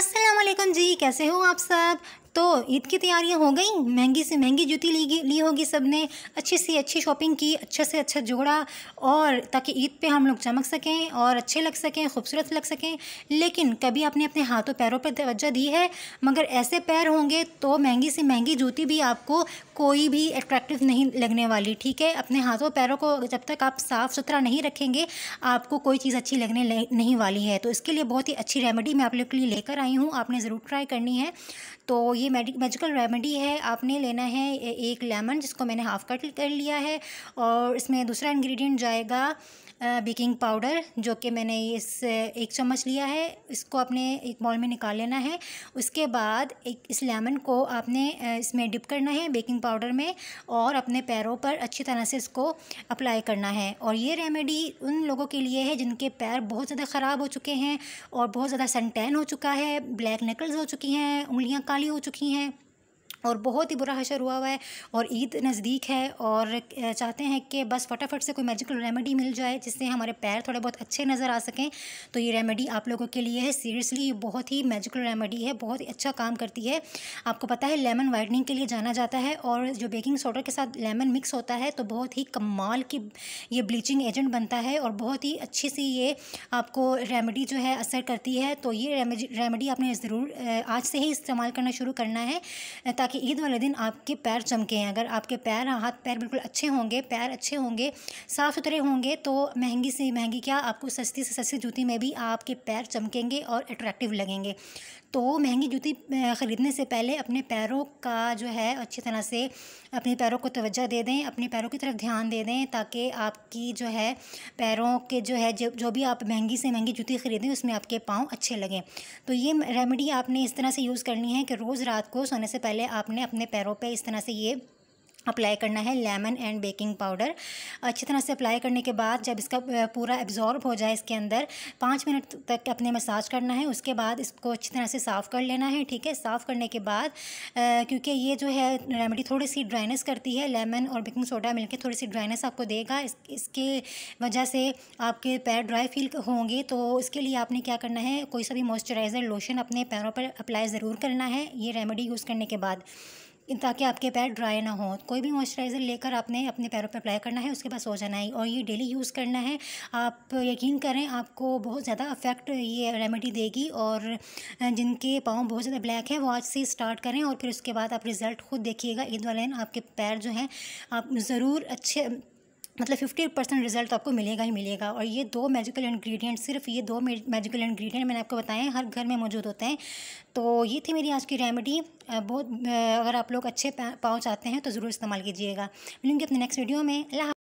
असलम जी कैसे हो आप सब? तो ईद की तैयारियाँ हो गई। महँगी से महँगी जूती ली ली होगी सबने अच्छी से अच्छी शॉपिंग की, अच्छे से अच्छा जोड़ा और ताकि ईद पे हम लोग चमक सकें और अच्छे लग सकें, खूबसूरत लग सकें। लेकिन कभी आपने अपने हाथों पैरों पर तवज्जो दी है, मगर ऐसे पैर होंगे तो महँगी से महँगी जूती भी आपको कोई भी अट्रैक्टिव नहीं लगने वाली, ठीक है? अपने हाथों पैरों को जब तक आप साफ़ सुथरा नहीं रखेंगे, आपको कोई चीज़ अच्छी लगने नहीं वाली है। तो इसके लिए बहुत ही अच्छी रेमेडी मैं आप लोग के लिए लेकर आई हूँ। आपने ज़रूर ट्राई करनी है। तो ये मैजिकल रेमेडी है, आपने लेना है एक लेमन जिसको मैंने हाफ़ कट कर लिया है और इसमें दूसरा इंग्रेडिएंट जाएगा बेकिंग पाउडर जो कि मैंने इस, एक चम्मच लिया है, इसको आपने एक बॉल में निकाल लेना है। उसके बाद एक, इस लेमन को आपने इसमें डिप करना है बेकिंग पाउडर में और अपने पैरों पर अच्छी तरह से इसको अप्लाई करना है। और ये रेमेडी उन लोगों के लिए है जिनके पैर बहुत ज़्यादा ख़राब हो चुके हैं और बहुत ज़्यादा सनटैन हो चुका है ब्लैक नेकल्स हो चुकी हैं, उंगलियाँ काली हो चुकी हैं। और बहुत ही बुरा हशर हुआ हुआ है और ईद नज़दीक है और चाहते हैं कि बस फटाफट से कोई मैजिकल रेमेडी मिल जाए जिससे हमारे पैर थोड़े बहुत अच्छे नज़र आ सकें। तो ये रेमेडी आप लोगों के लिए है। सीरियसली ये बहुत ही मैजिकल रेमेडी है। बहुत ही अच्छा काम करती है। आपको पता है लेमन वाइटनिंग के लिए जाना जाता है और जो बेकिंग सोडा के साथ लेमन मिक्स होता है तो बहुत ही कमाल की ये ब्लीचिंग एजेंट बनता है और बहुत ही अच्छी सी ये आपको रेमेडी जो है असर करती है। तो ये रेमेडी आपने ज़रूर आज से ही इस्तेमाल करना शुरू करना है ताकि ताकि ईद वाले दिन आपके पैर चमके हैं। अगर आपके पैर, हाथ, पैर बिल्कुल अच्छे होंगे, पैर अच्छे होंगे साफ़ सुथरे होंगे तो महँगी से महँगी क्या आपको सस्ती से सस्ती जूती में भी आपके पैर चमकेंगे और अट्रैक्टिव लगेंगे। तो महँगी जूती ख़रीदने से पहले अपने पैरों का जो है, अच्छी तरह से अपने पैरों को तवज्जो दे दें, अपने पैरों की तरफ़ ध्यान दे दें, ताकि आपकी जो है, पैरों के जो है, जो जो भी आप महँगी से महँगी जूती ख़रीदें, उसमें आपके पाँव अच्छे लगें। तो ये रेमेडी आपने इस तरह से यूज़ करनी है कि रोज़ रात को सोने से पहले आपने अपने पैरों पे इस तरह से ये अप्लाई करना है लेमन एंड बेकिंग पाउडर। अच्छी तरह से अप्लाई करने के बाद जब इसका पूरा एब्जॉर्ब हो जाए इसके अंदर पाँच मिनट तक अपने मसाज करना है उसके बाद इसको अच्छी तरह से साफ़ कर लेना है ठीक है? साफ़ करने के बाद क्योंकि ये जो है रेमेडी थोड़ी सी ड्राइनेस करती है लेमन और बेकिंग सोडा मिलकर थोड़ी सी ड्राइनेस आपको देगा। इस, इसके वजह से आपके पैर ड्राई फील होंगे तो इसके लिए आपने क्या करना है कोई सा भी मॉइस्चराइज़र लोशन अपने पैरों पर अप्लाई ज़रूर करना है ये रेमेडी यूज़ करने के बाद। ताकि आपके पैर ड्राई ना हो। कोई भी मॉइस्चराइज़र लेकर आपने अपने पैरों पर अप्लाई करना है, उसके बाद सो जाना है और ये डेली यूज़ करना है। आप यकीन करें, आपको बहुत ज़्यादा अफेक्ट ये रेमेडी देगी और जिनके पाँव बहुत ज़्यादा ब्लैक है, वो आज से स्टार्ट करें और फिर उसके बाद आप रिज़ल्ट खुद देखिएगा। ईद वाले दिन आपके पैर जो हैं, आप ज़रूर अच्छे मतलब फिफ्टी परसेंट रिज़ल्ट आपको मिलेगा ही मिलेगा। और ये दो मैजिकल इंग्रेडिएंट सिर्फ़ ये दो मैजिकल इंग्रेडिएंट मैंने आपको बताए हैं, हर घर में मौजूद होते हैं। तो ये थी मेरी आज की रेमेडी बहुत अगर आप लोग अच्छे पाँव चाहते हैं तो ज़रूर इस्तेमाल कीजिएगा। मिलेंगे अपने नेक्स्ट वीडियो में।